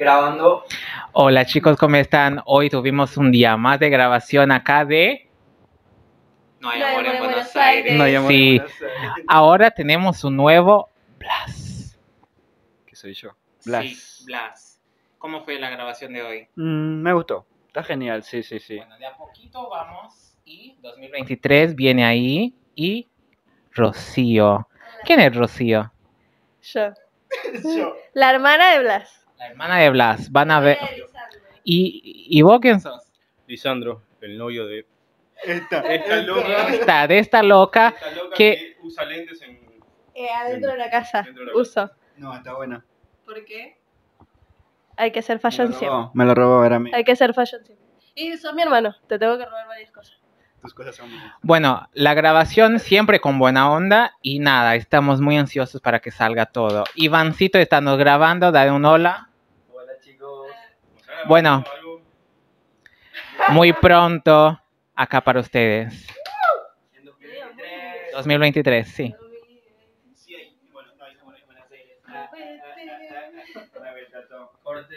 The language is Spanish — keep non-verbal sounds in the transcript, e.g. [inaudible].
Grabando. Hola chicos, ¿cómo están? Hoy tuvimos un día más de grabación acá de... No hay No hay amor en Buenos Buenos Aires. Aires. No hay amor Sí. en Buenos Aires. Ahora tenemos un nuevo Blas. Que soy yo. Blas. Blas. Blas. ¿Cómo fue la grabación de hoy? Mm, me gustó. Está genial, sí, sí, sí. Bueno, de a poquito vamos y 2023 viene ahí y Rocío. ¿Quién es Rocío? Yo. [laughs] La hermana de Blas. La hermana de Blas. Van a ver... ¿Y, y vos quién sos? Lisandro, el novio de Esta, esta loca, Esta, de esta loca esta loca que- que usa lentes en Eh, adentro de la casa. Dentro de la Uso. No, está buena. ¿Por qué? Hay que ser fashion siempre. me lo robó ahora a mí. Hay que ser fashion siempre. Y sos mi hermano. Te tengo que robar varias cosas. Tus cosas son. Bueno, la grabación siempre con buena onda y nada, estamos muy ansiosos para que salga todo. Ivancito estamos grabando, dale un hola. Bueno. Muy pronto acá para ustedes. 2023, sí. Sí, bueno, no, ahí estamos en Buenos Aires. [laughs] Corte.